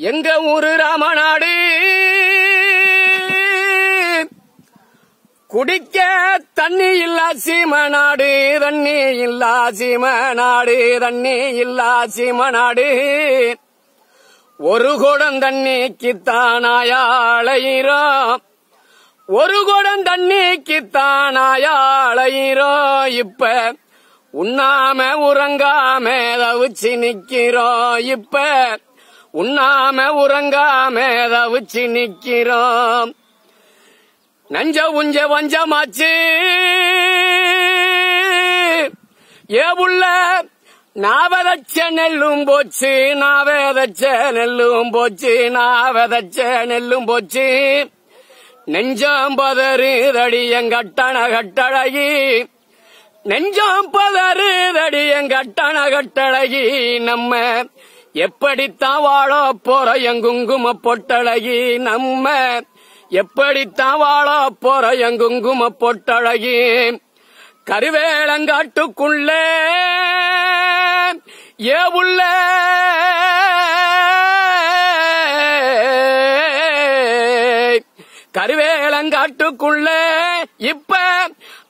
எங்க ஊரு ராமநாடு? குடிக்க தண்ணி இல்லா சீமநாடு தண்ணி இல்லா சீமநாடு தண்ணி இல்லா சீமநாடு. ஒரு குடம் தண்ணிக்குத்தானாயாளையிறோம் ஒரு குடம் தண்ணிக்குத்தானாயாளையிறோம் இப்ப உண்ணாம உறங்காம தவிச்சு நிக்கிறோம். இப்ப உண்ணாம உறங்காம தவிச்சு நிக்கிறோம்? நஞ்ச உஞ்ச வஞ்சமாச்சு. ஏ புள்ள நாவதச்ச நெல்லும் போச்சு நாவதச்ச நெல்லும் போச்சு நாவதச்ச நெல்லும் போச்சு. நெஞ்சம் பதறுதடி எங்கட்டண கட்டழகி. நெஞ்சம் பதறுதடி எங்கட்டண கட்டழகி. நம்ம எப்படித்தான் வாழ போற எங்குங்கும பொட்டழகி நம்ம? எப்படித்தான் வாழ போற எங்குங்கும பொட்டழகி? கருவேளங்காட்டுக்குள்ள ஏ உள்ள? கருவேலங்காட்டுக்குள்ளே இப்ப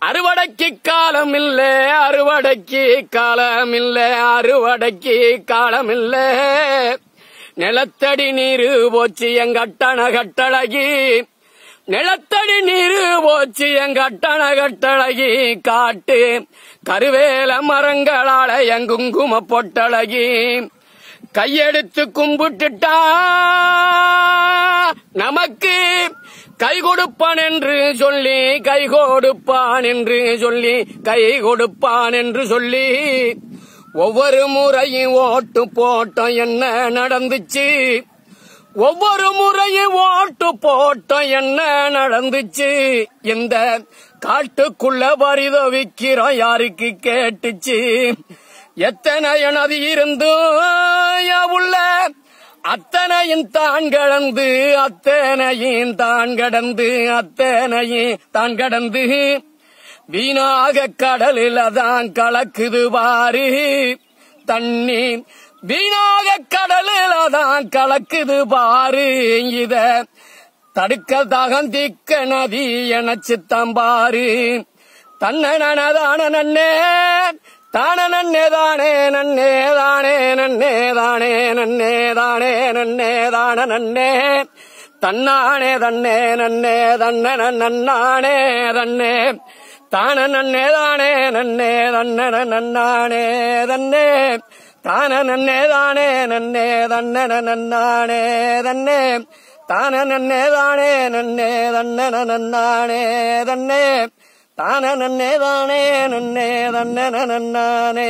அறுவடைக்கு காலம் இல்ல அறுவடைக்கு காலம் இல்ல அறுவடைக்கு காலம் இல்ல நிலத்தடி நீரு போச்சு எங்கட்டண கட்டழகி. நிலத்தடி நீரு போச்சு எங்கட்டண கட்டழகி. காட்டு கருவேல மரங்களால எங்குங்கும பொட்டழகி. கையெடுத்து கும்பிட்டுட்டா நமக்கு கை கொடுப்பான் என்று சொல்லி கை கொடுப்பான் என்று சொல்லி கை கொடுப்பான் என்று சொல்லி ஒவ்வொரு முறையும் ஓட்டு போட்டோம் என்ன நடந்துச்சு? ஒவ்வொரு முறையும் ஓட்டு போட்டோம் என்ன நடந்துச்சு? இந்த காட்டுக்குள்ள பரிதவிக்கிறோம் யாருக்கு கேட்டுச்சு? எத்தனை எனது இருந்தும் அத்தனையும் தான் கடந்து அத்தனையும் தான் கடந்து அத்தனையும் தான் கடந்து. வீணாக கடலில் தான் கலக்குது பாரு தண்ணி வீணாக கடலில் அதான் கலக்குது பாரு இத தடுக்க தகந்திக்க நதி என சித்தம்பாரு தன்ன நனதான நன்னே தான நன்னேதானே நன்னேதானே நன்னேதானே நன்னேதானே நன்னேதான நன்னே தன்னானே தன்னே நன்னே தன்ன நன்னானே தன்னே. தான நன்னேதானே நன்னே தன்ன நன்னானே தன்னே. தான நன்னேதானே நன்னே தன்ன நன்னானே தன்னே. தான நன்னேதானே நன்னே தன்ன நன்னானே தன்னே. தான நன்னே தானே நன்னே தன்ன நன்னானே